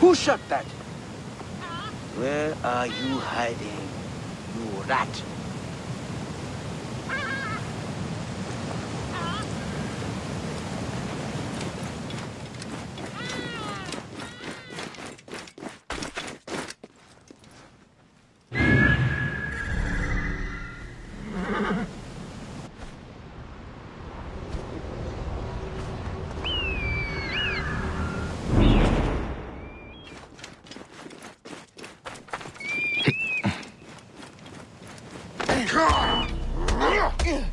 Who shot that? Where are you hiding, you rat? Ugh!